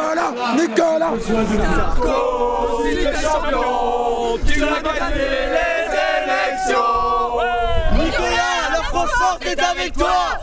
Nicolas, Nicolas, Nicolas, Si t'es champion, tu vas gagner les élections. Nicolas, la France forte est avec toi.